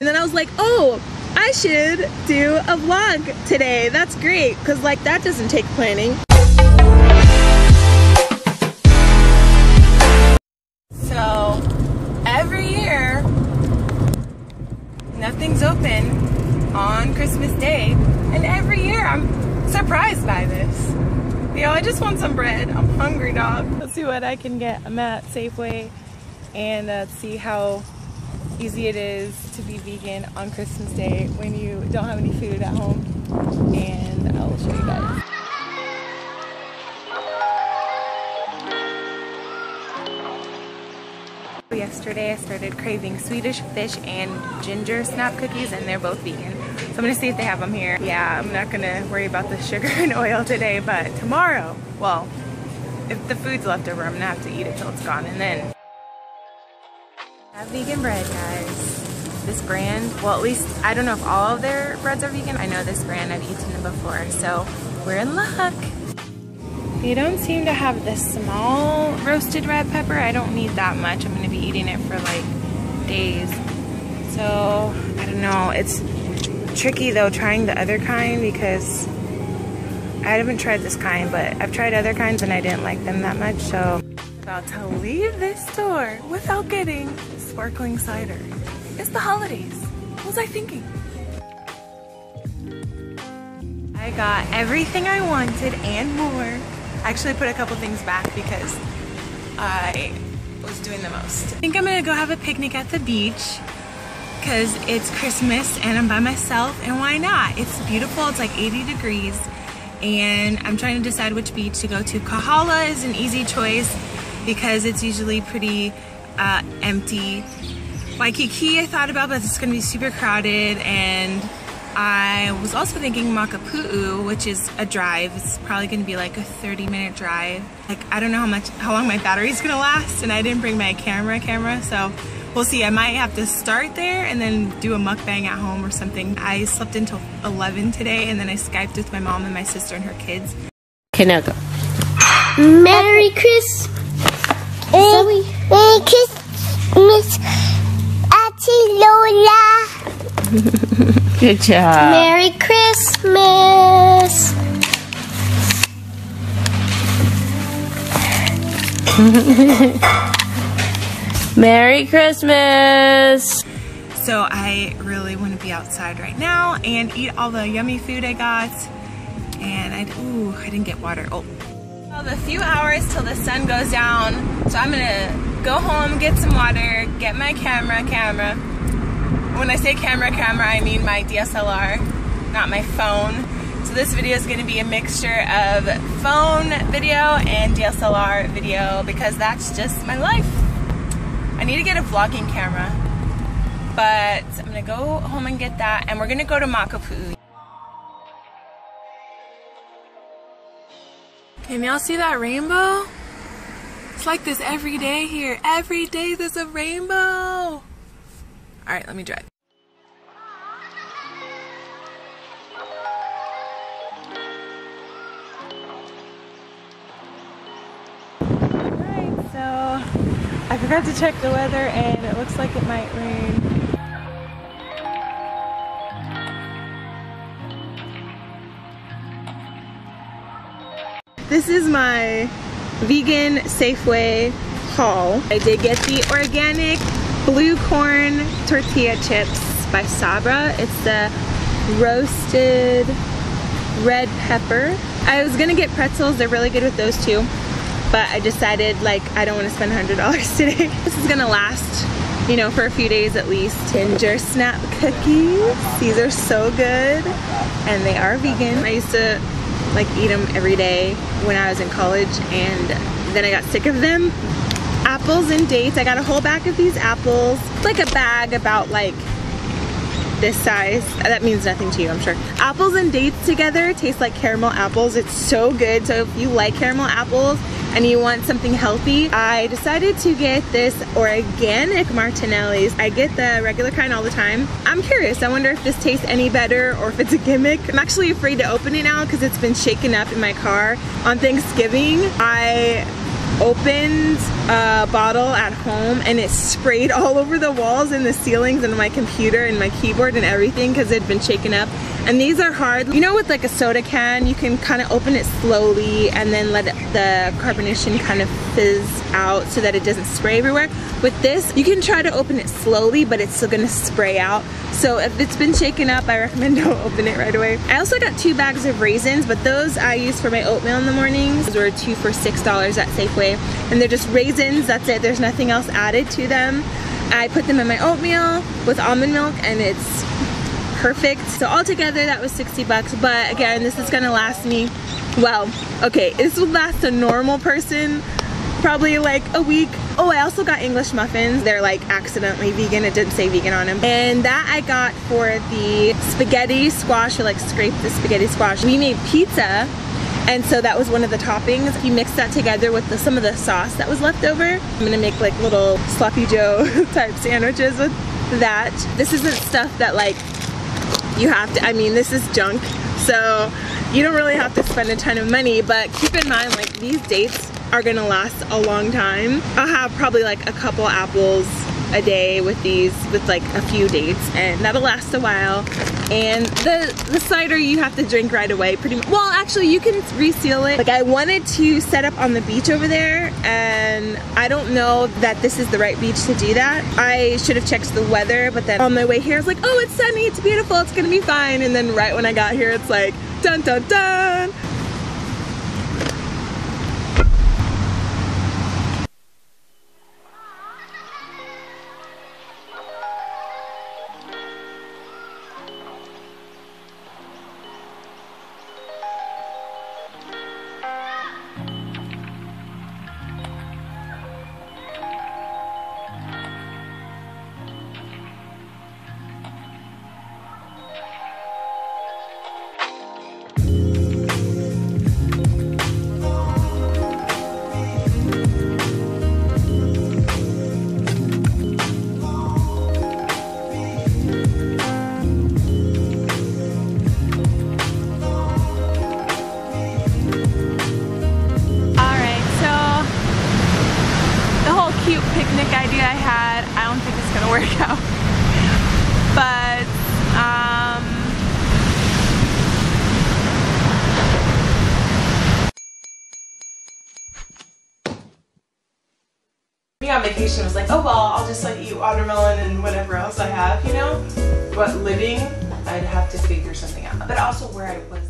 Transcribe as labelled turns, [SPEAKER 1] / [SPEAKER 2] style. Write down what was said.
[SPEAKER 1] And then I was like, oh, I should do a vlog today. That's great, because like that doesn't take planning. So, every year, nothing's open on Christmas Day, and every year I'm surprised by this. Yo, I just want some bread. I'm hungry, dog. Let's see what I can get. I'm at Safeway and uh, see how easy it is to be vegan on Christmas Day when you don't have any food at home. And I'll show you guys. Yesterday I started craving Swedish fish and ginger snap cookies and they're both vegan. So I'm gonna see if they have them here. Yeah, I'm not gonna worry about the sugar and oil today, but tomorrow, well, if the food's left over, I'm gonna have to eat it till it's gone and then. Have vegan bread, guys. This brand, well at least, I don't know if all of their breads are vegan. I know this brand, I've eaten it before, so we're in luck. They don't seem to have the small roasted red pepper. I don't need that much. I'm gonna be eating it for like days. So, I don't know. It's tricky though trying the other kind because I haven't tried this kind, but I've tried other kinds and I didn't like them that much, so. About to leave this store without getting sparkling cider. It's the holidays. What was I thinking? I got everything I wanted and more. I actually put a couple things back because I was doing the most. I think I'm gonna go have a picnic at the beach because it's Christmas and I'm by myself and why not? It's beautiful, it's like 80 degrees and I'm trying to decide which beach to go to. Kahala is an easy choice because it's usually pretty uh, empty. Waikiki I thought about but it's gonna be super crowded and I was also thinking Makapu'u, which is a drive. It's probably gonna be like a 30 minute drive. Like, I don't know how much, how long my battery's gonna last and I didn't bring my camera camera, so we'll see. I might have to start there and then do a mukbang at home or something. I slept until 11 today and then I Skyped with my mom and my sister and her kids.
[SPEAKER 2] Okay, now go.
[SPEAKER 3] Merry Christmas. Merry Christmas. Auntie Lola.
[SPEAKER 2] Good job.
[SPEAKER 3] Merry Christmas.
[SPEAKER 2] Merry Christmas.
[SPEAKER 1] So I really want to be outside right now and eat all the yummy food I got. And I, ooh, I didn't get water. Oh. The few hours till the sun goes down. So I'm gonna go home, get some water, get my camera, camera. When I say camera, camera, I mean my DSLR, not my phone. So this video is gonna be a mixture of phone video and DSLR video because that's just my life. I need to get a vlogging camera, but I'm gonna go home and get that and we're gonna go to Makapu'u. Can y'all see that rainbow? It's like this every day here. Every day there's a rainbow. All right, let me drive. Alright, so I forgot to check the weather and it looks like it might rain. This is my vegan Safeway haul. I did get the organic blue corn tortilla chips by Sabra. It's the roasted red pepper. I was gonna get pretzels, they're really good with those too. But I decided like I don't wanna spend $100 today. this is gonna last, you know, for a few days at least. Ginger snap cookies. These are so good and they are vegan. I used to like eat them every day when I was in college and then I got sick of them. Apples and dates. I got a whole bag of these apples. Like a bag about like this size. That means nothing to you, I'm sure. Apples and dates together taste like caramel apples. It's so good. So if you like caramel apples and you want something healthy, I decided to get this organic Martinelli's. I get the regular kind all the time. I'm curious. I wonder if this tastes any better or if it's a gimmick. I'm actually afraid to open it now because it's been shaken up in my car on Thanksgiving. I opened a bottle at home and it sprayed all over the walls and the ceilings and my computer and my keyboard and everything because it had been shaken up. And these are hard. You know with like a soda can, you can kind of open it slowly and then let the carbonation kind of fizz out so that it doesn't spray everywhere. With this, you can try to open it slowly, but it's still gonna spray out. So if it's been shaken up, I recommend don't open it right away. I also got two bags of raisins, but those I use for my oatmeal in the mornings. Those were two for $6 at Safeway. And they're just raisins, that's it. There's nothing else added to them. I put them in my oatmeal with almond milk and it's perfect. So altogether that was 60 bucks, but again, this is gonna last me, well, okay, this will last a normal person probably like a week. Oh, I also got English muffins. They're like accidentally vegan. It didn't say vegan on them. And that I got for the spaghetti squash or like scrape the spaghetti squash. We made pizza and so that was one of the toppings. You mix that together with the, some of the sauce that was left over. I'm gonna make like little sloppy joe type sandwiches with that. This isn't stuff that like you have to, I mean, this is junk. So you don't really have to spend a ton of money, but keep in mind like these dates are gonna last a long time. I'll have probably like a couple apples a day with these with like a few dates and that'll last a while. And the the cider you have to drink right away pretty much well actually you can reseal it. Like I wanted to set up on the beach over there and I don't know that this is the right beach to do that. I should have checked the weather but then on my way here I was like oh it's sunny it's beautiful it's gonna be fine. And then right when I got here it's like dun dun dun work out. But, um,
[SPEAKER 4] me on vacation was like, oh well, I'll just like eat watermelon and whatever else I have, you know? But living, I'd have to figure something out. But also where I was